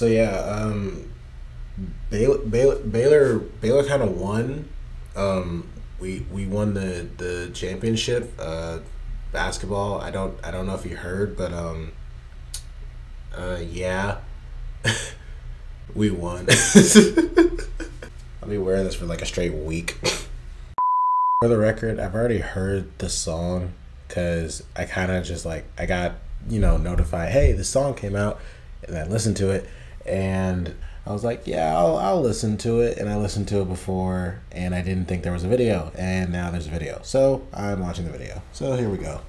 So yeah, um, Baylor Baylor Baylor, Baylor kind of won. Um, we we won the the championship uh, basketball. I don't I don't know if you heard, but um, uh, yeah, we won. I'll be wearing this for like a straight week. For the record, I've already heard the song because I kind of just like I got you know notified, hey, the song came out, and I listened to it, and I was like, yeah, I'll, I'll listen to it, and I listened to it before, and I didn't think there was a video, and now there's a video, so I'm watching the video. So here we go.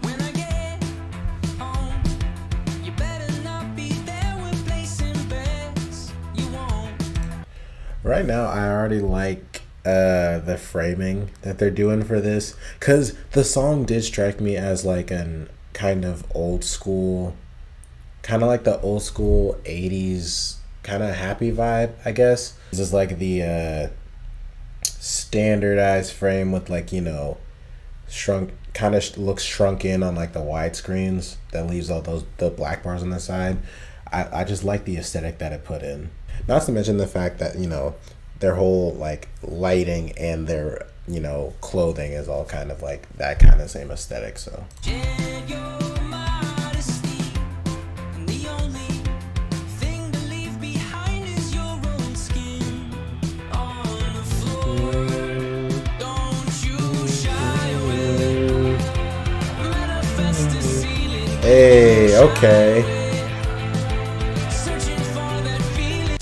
When I get home, you better not be there with placing bets. You won't. Right now, I already like uh, the framing that they're doing for this. Because the song did strike me as like an kind of old school, kind of like the old school '80s kind of happy vibe. I guess. This is like the uh, standardized frame with like you know shrunk kind of looks shrunk in on like the wide screens that leaves all those the black bars on the side. I, I just like the aesthetic that it put in. Not to mention the fact that you know their whole like lighting and their you know clothing is all kind of like that kind of same aesthetic so. Hey okay.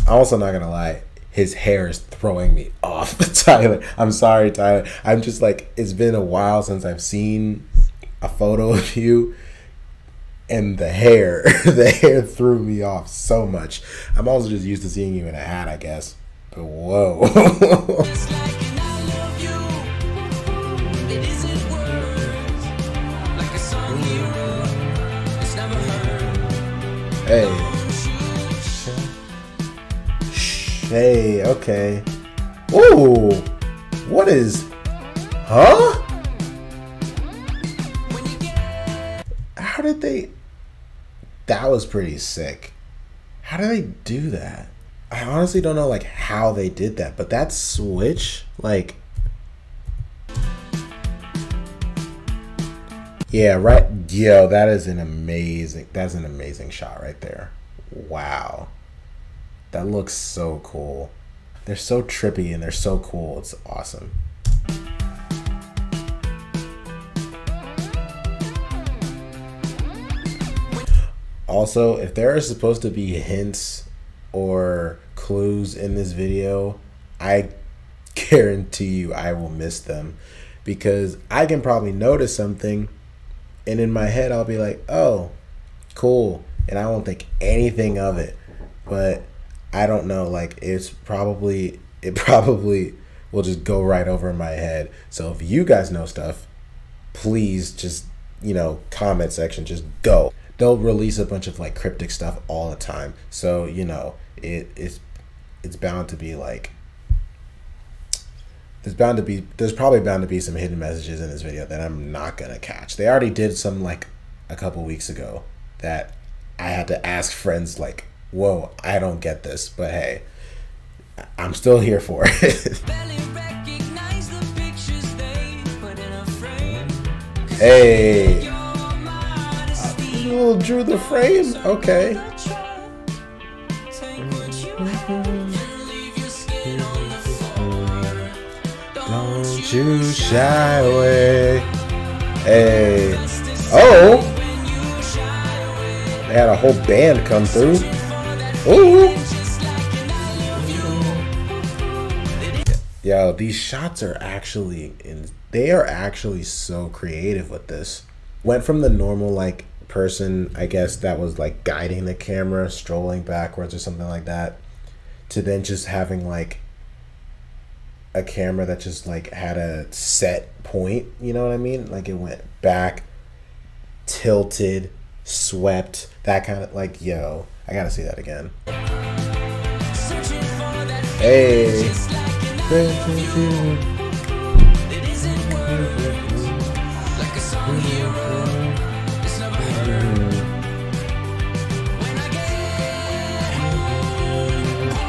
I'm also not gonna lie his hair is throwing me off tyler. I'm sorry tyler. I'm just like it's been a while since i've seen a photo of you and the hair the hair threw me off so much. I'm also just used to seeing you in a hat i guess. But whoa. It's Shh, okay. Ooh, what is huh? How did they that was pretty sick. How did they do that? I honestly don't know like how they did that but that switch like yeah right yo that is an amazing that's an amazing shot right there. Wow that looks so cool they're so trippy and they're so cool it's awesome Also, if there are supposed to be hints or clues in this video, I guarantee you I will miss them because I can probably notice something and in my head I'll be like, "Oh, cool." And I won't think anything of it. But I don't know like it's probably it probably will just go right over my head. So if you guys know stuff, please just you know comment section just go. They'll release a bunch of like cryptic stuff all the time. So you know it it's it's bound to be like there's bound to be there's probably bound to be some hidden messages in this video that i'm not gonna catch. They already did some like a couple weeks ago that i had to ask friends like whoa i don't get this but hey i'm still here for it barely recognize the pictures they put in a frame. hey drew the frame okay Take what you have and leave your skin on the floor. Don't you shy away. Hey. Oh! When you shy away, They had a whole band come through. Yo, these shots are actually in they are actually so creative with this. Went from the normal like person, I guess that was like guiding the camera, strolling backwards or something like that, to then just having like a camera that just like had a set point, you know what I mean? Like it went back, tilted, swept, that kind of like yo, I gotta see that again. Searching for that Hey. just like an It isn't words like a song hero. It's never heard. When I get home,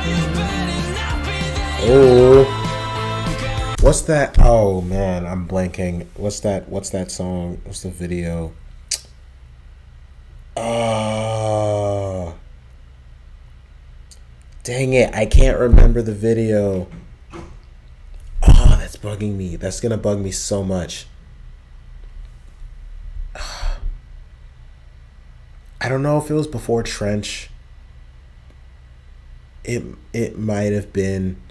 you better not be there. Oh. What's that? Oh man, I'm blanking. What's that? What's that song? What's the video? Oh. Dang it, I can't remember the video. Oh, that's bugging me. That's gonna bug me so much. I don't know if it was before Trench. It it might have been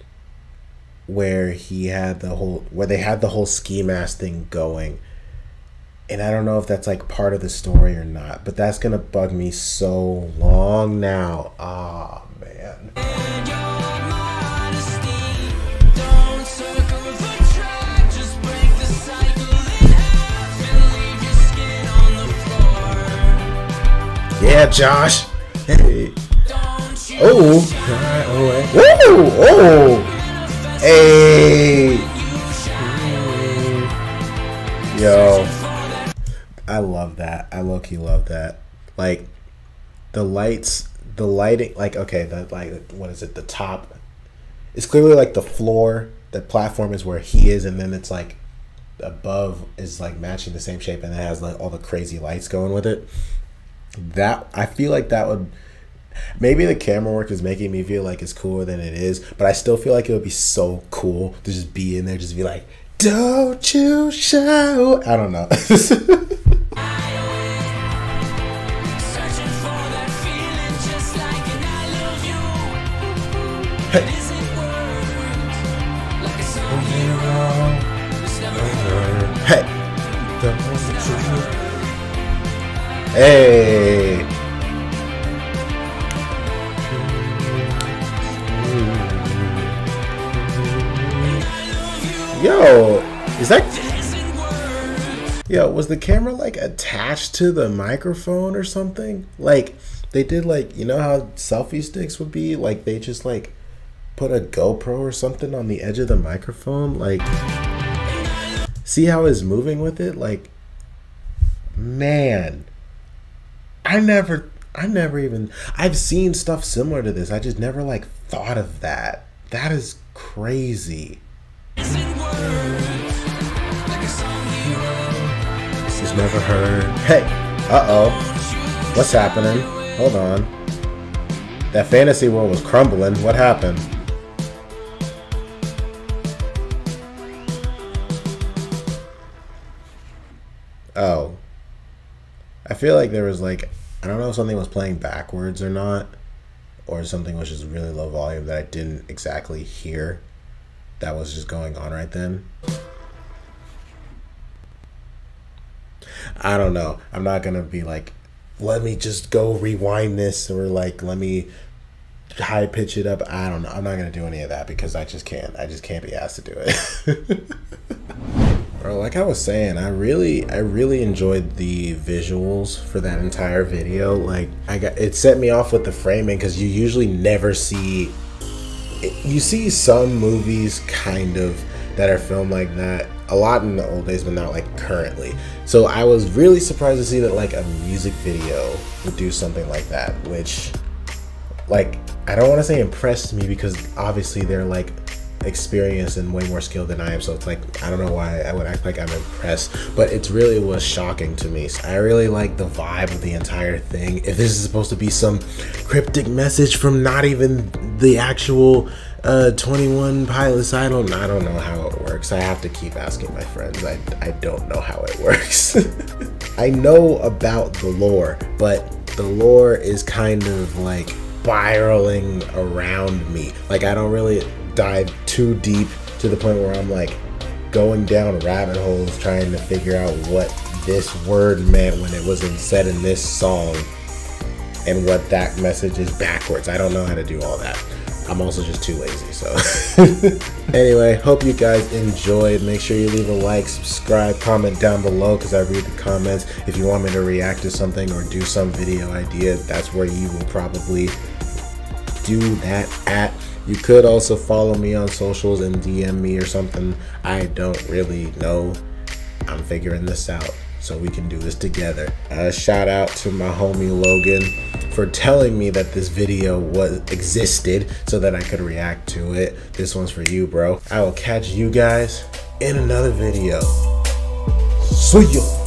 where he had the whole where they had the whole ski mask thing going and i don't know if that's like part of the story or not but that's gonna bug me so long now ah yeah josh. Hey. Oh. Shine, oh oh. Hey. Yo. I love that. I low-key love that. Like the lights the lighting like okay the like what is it the top? It's clearly like the floor the platform is where he is and then it's like above is like matching the same shape and it has like all the crazy lights going with it that i feel like that would maybe the camera work is making me feel like it's cooler than it is but i still feel like it would be so cool to just be in there just be like don't you shout i don't know hey Yo, is that Yo, was the camera like attached to the microphone or something? Like they did like you know how selfie sticks would be? Like they just like put a GoPro or something on the edge of the microphone? Like see how it's moving with it? Like man. I never I never even I've seen stuff similar to this. I just never like thought of that. That is crazy. words. Just never heard. Hey, uh oh. What's happening? Hold on. That fantasy world was crumbling. What happened? Oh. I feel like there was like I don't know if something was playing backwards or not, or something was just really low volume that I didn't exactly hear. That was just going on right then. I don't know. I'm not gonna be like, let me just go rewind this or like let me high pitch it up. I don't know. I'm not gonna do any of that because I just can't. I just can't be asked to do it. Bro, like I was saying, I really, I really enjoyed the visuals for that entire video. Like, I got it set me off with the framing because you usually never see you see some movies kind of that are filmed like that a lot in the old days but not like currently so i was really surprised to see that like a music video would do something like that which like i don't want to say impressed me because obviously they're like experienced and way more skilled than i am. So it's like i don't know why i would act like i'm impressed but it really was shocking to me. So i really like the vibe of the entire thing. If this is supposed to be some cryptic message from not even the actual uh 21 pilots i don't i don't know how it works. I have to keep asking my friends. I i don't know how it works. I know about the lore but the lore is kind of like spiraling around me. Like i don't really dive too deep to the point where i'm like going down rabbit holes trying to figure out what this word meant when it wasn't said in this song and what that message is backwards. I don't know how to do all that. I'm also just too lazy. So, anyway, hope you guys enjoyed. Make sure you leave a like, subscribe, comment down below because I read the comments. If you want me to react to something or do some video idea, that's where you will probably do that at. You could also follow me on socials and DM me or something. I don't really know. I'm figuring this out so we can do this together. Uh, shout out to my homie Logan for telling me that this video was existed so that I could react to it. This one's for you, bro. I will catch you guys in another video. See ya.